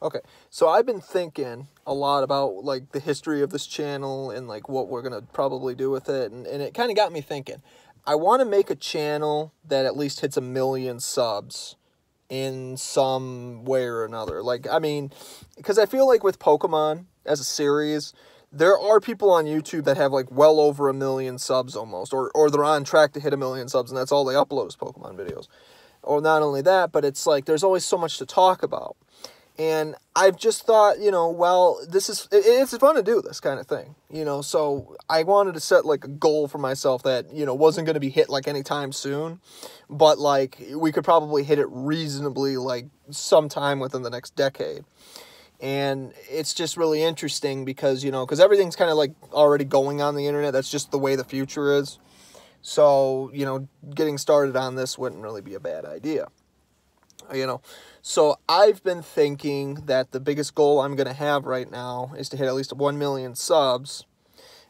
Okay, so I've been thinking a lot about like the history of this channel and like what we're gonna probably do with it, and, and it kind of got me thinking. I want to make a channel that at least hits a million subs in some way or another. Like, I mean, because I feel like with Pokemon as a series, there are people on YouTube that have like well over a million subs almost, or or they're on track to hit a million subs, and that's all they upload is Pokemon videos. Or not only that, but it's like there's always so much to talk about. And I've just thought, you know, well, this is it's fun to do this kind of thing, you know. So I wanted to set like a goal for myself that you know wasn't going to be hit like anytime soon, but like we could probably hit it reasonably like sometime within the next decade. And it's just really interesting because you know because everything's kind of like already going on the internet. That's just the way the future is. So you know, getting started on this wouldn't really be a bad idea you know. So I've been thinking that the biggest goal I'm going to have right now is to hit at least 1 million subs.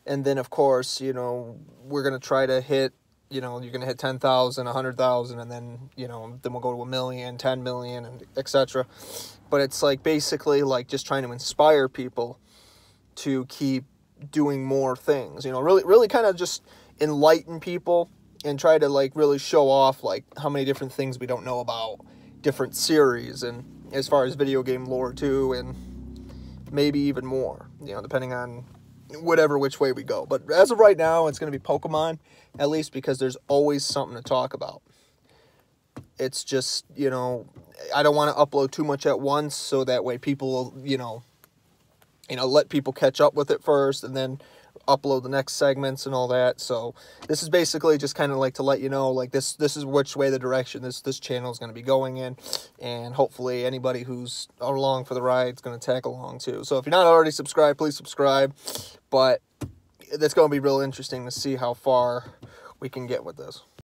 And then, of course, you know, we're going to try to hit, you know, you're going to hit 10,000, 100,000, and then, you know, then we'll go to a million, 10 million, and etc. But it's like basically like just trying to inspire people to keep doing more things, you know, really, really kind of just enlighten people and try to like really show off like how many different things we don't know about different series and as far as video game lore too and maybe even more you know depending on whatever which way we go. But as of right now it's going to be pokemon at least because there's always something to talk about. It's just you know i don't want to upload too much at once so that way people you know you know let people catch up with it first and then upload the next segments and all that. So this is basically just kind of like to let you know, like this this is which way the direction this this channel is going to be going in, and hopefully anybody who's along for the ride is going to tag along too. So if you're not already subscribed, please subscribe. But it's going to be real interesting to see how far we can get with this.